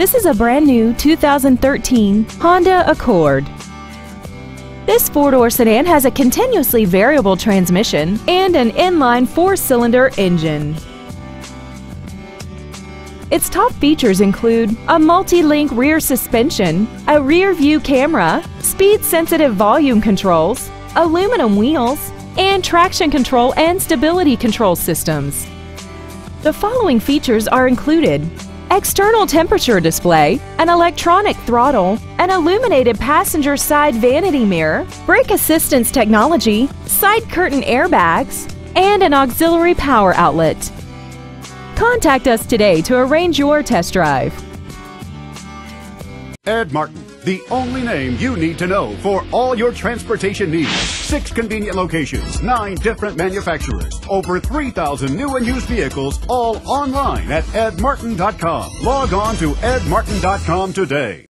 This is a brand new 2013 Honda Accord. This four-door sedan has a continuously variable transmission and an inline four-cylinder engine. Its top features include a multi-link rear suspension, a rear view camera, speed-sensitive volume controls, aluminum wheels, and traction control and stability control systems. The following features are included external temperature display, an electronic throttle, an illuminated passenger side vanity mirror, brake assistance technology, side curtain airbags, and an auxiliary power outlet. Contact us today to arrange your test drive. Ed Martin, the only name you need to know for all your transportation needs. Six convenient locations, nine different manufacturers, over 3,000 new and used vehicles, all online at edmartin.com. Log on to edmartin.com today.